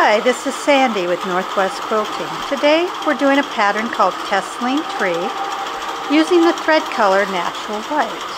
Hi, this is Sandy with Northwest Quilting. Today we're doing a pattern called Tessellating Tree using the thread color Natural White.